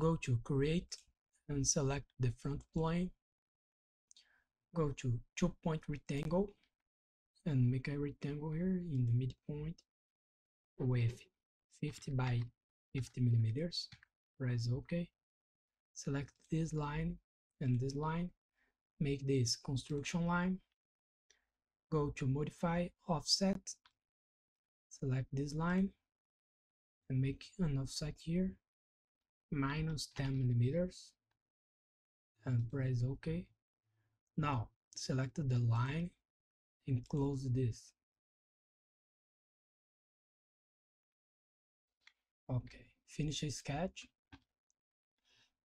go to create and select the front plane go to two point rectangle and make a rectangle here in the midpoint with 50 by 50 millimeters press ok. Select this line and this line make this construction line go to modify offset select this line and make an offset here minus 10 millimeters and press ok. Now select the line and close this. Okay finish a sketch.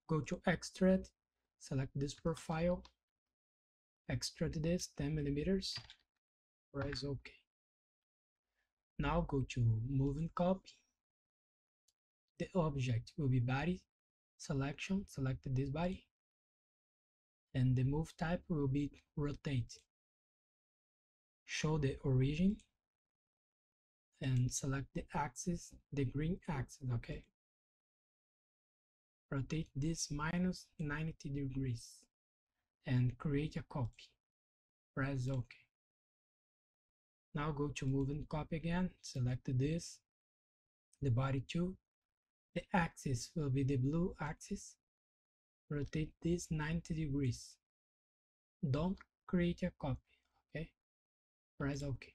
Go to extrude select this profile extrude this 10 millimeters press ok. Now go to move and copy the object will be body selection select this body and the move type will be rotate. Show the origin and select the axis the green axis okay? Rotate this minus 90 degrees and create a copy. Press ok. Now go to move and copy again. Select this the body too the axis will be the blue axis. Rotate this 90 degrees. Don't create a copy okay? Press ok.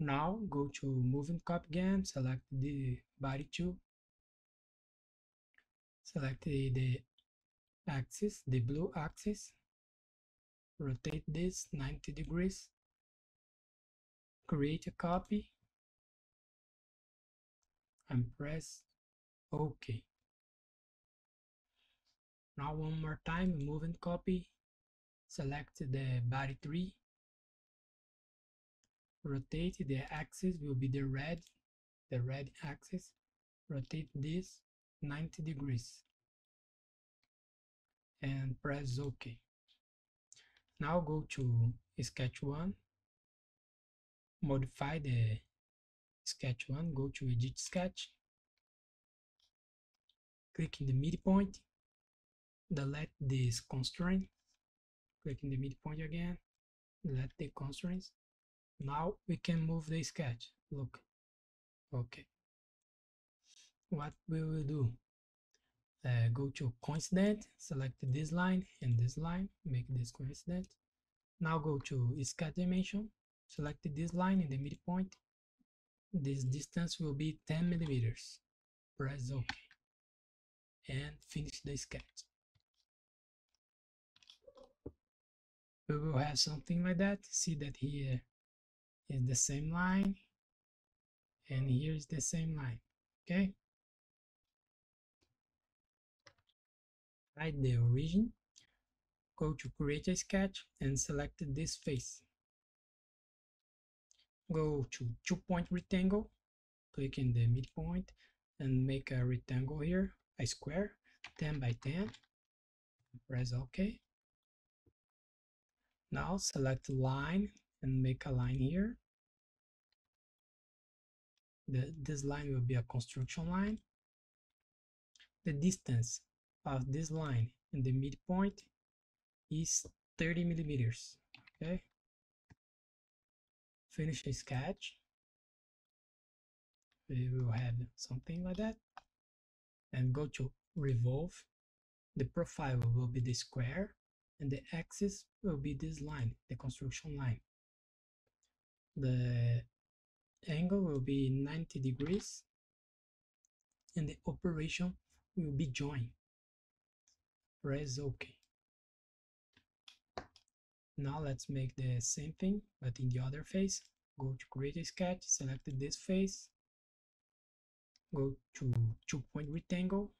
Now go to move and copy again. Select the body too select the, the axis the blue axis. Rotate this 90 degrees. Create a copy and press ok. Now one more time move and copy. Select the body tree rotate the axis will be the red the red axis. Rotate this 90 degrees. And press ok. Now go to sketch 1 modify the sketch 1 go to edit sketch click in the midpoint delete this constraint click in the midpoint again delete the constraints. Now we can move the sketch. Look. Okay. What we will do? Uh, go to coincident select this line and this line make this coincident. Now go to sketch dimension select this line in the midpoint this distance will be 10 millimeters. Press ok and finish the sketch. We will have something like that. See that here is the same line and here is the same line okay? Hide the origin go to create a sketch and select this face go to two point rectangle click in the midpoint and make a rectangle here a square 10 by 10 press ok. Now select line and make a line here. The, this line will be a construction line. The distance of this line in the midpoint is 30 millimeters okay finish a sketch we will have something like that and go to revolve. The profile will be the square and the axis will be this line the construction line. The angle will be 90 degrees and the operation will be join press ok now let's make the same thing but in the other face go to create a sketch select this face go to two point rectangle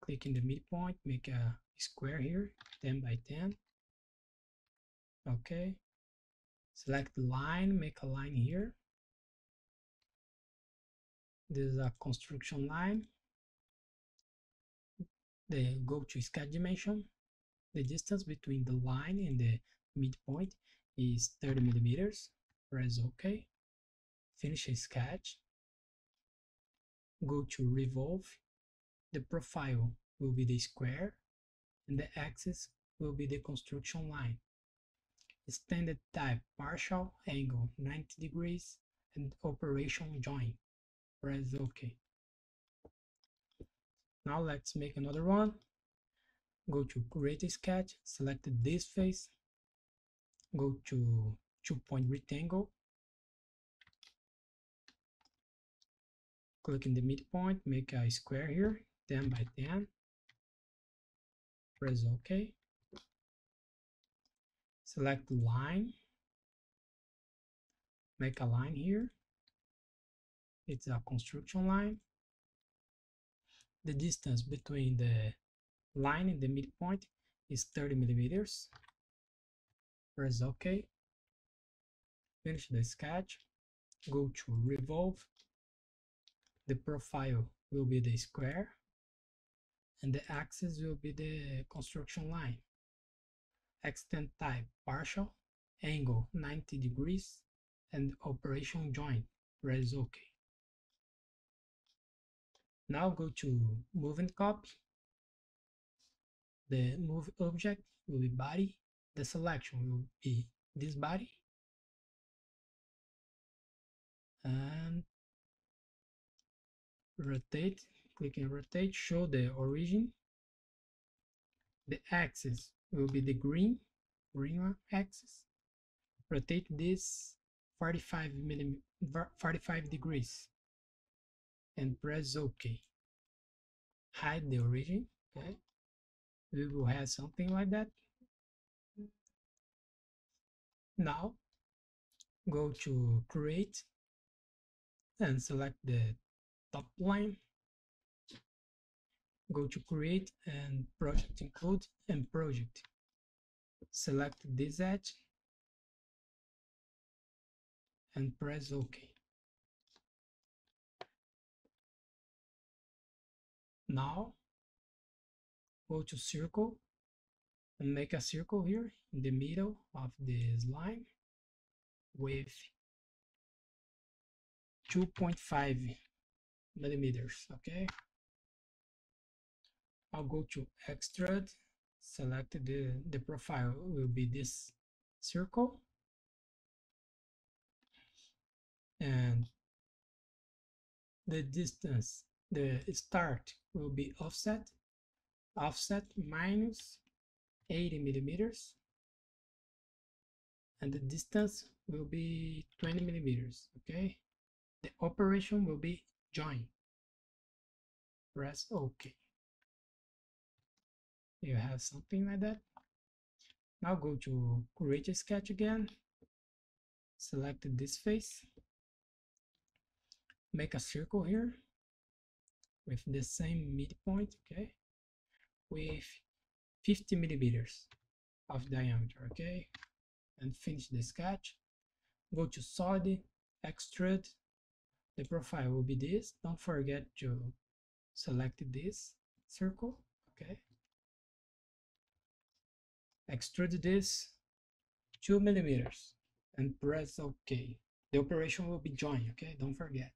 click in the midpoint make a square here 10 by 10 okay. Select the line make a line here. This is a construction line. Then go to sketch dimension. The distance between the line and the midpoint is 30 millimeters press ok finish a sketch go to revolve the profile will be the square and the axis will be the construction line. Standard type partial angle 90 degrees and operation join. Press OK. Now let's make another one. Go to create a sketch, select this face, go to two point rectangle, click in the midpoint, make a square here, 10 by 10, press OK, select line, make a line here, it's a construction line, the distance between the line and the midpoint is 30 millimeters, press OK, finish the sketch, go to revolve, the profile will be the square and the axis will be the construction line. Extent type partial, angle 90 degrees, and operation join. Press OK. Now go to move and copy. The move object will be body. The selection will be this body. And rotate, click and rotate, show the origin. The axis will be the green, green axis. Rotate this 45 millimeter, 45 degrees and press OK. Hide the origin, okay? We will have something like that. Now, go to create and select the top line. Go to create and project include and project. Select this edge and press ok. Now go to circle and make a circle here in the middle of this line with 2.5 millimeters okay? I'll go to extrude select the the profile will be this circle. And the distance the start will be offset offset minus 80 millimeters. And the distance will be 20 millimeters okay the operation will be join press ok. You have something like that? Now go to create a sketch again. Select this face. Make a circle here with the same midpoint okay? With 50 millimeters of diameter okay? And finish the sketch. Go to solid extrude the profile will be this. Don't forget to select this circle okay? Extrude this two millimeters and press ok. The operation will be joined okay? Don't forget.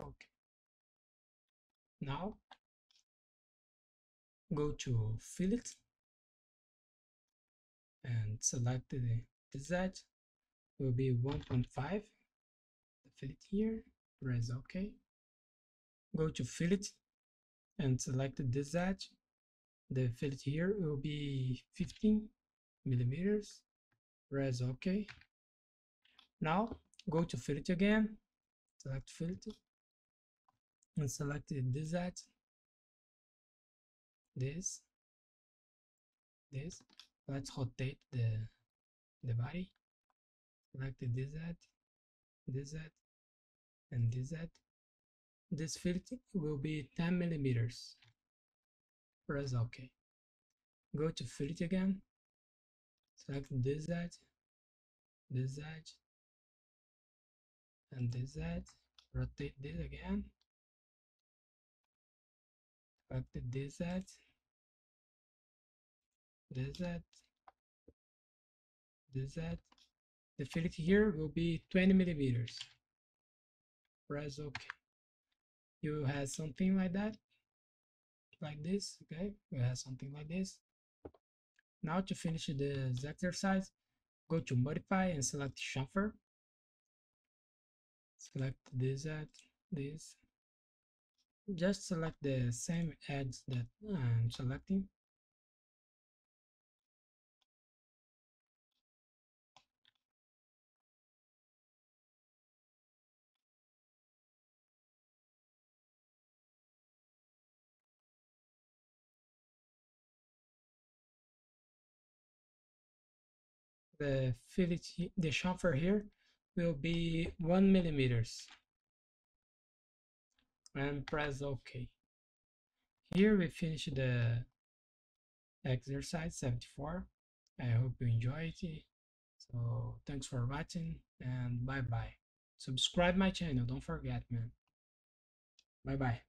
Okay now go to fillet and select the, the edge. Will be 1.5 fillet here press ok. Go to fillet and select the edge the fillet here will be 15 millimeters. Press ok. Now go to fillet again. Select fillet and select this edge this this. Let's rotate the the body. Select this edge this edge and this edge this fillet will be 10 millimeters. Press ok. Go to fillet again. Select this edge, this edge, and this edge rotate this again. Select this edge, this edge, this edge the fillet here will be 20 millimeters press ok you have something like that? Like this okay. We have something like this. Now to finish this exercise go to modify and select chamfer select this at this. Just select the same edge that I'm selecting the fillet the chamfer here will be one millimeters. And press ok. Here we finish the exercise 74 i hope you enjoyed it. So thanks for watching and bye bye subscribe my channel. Don't forget man. Bye bye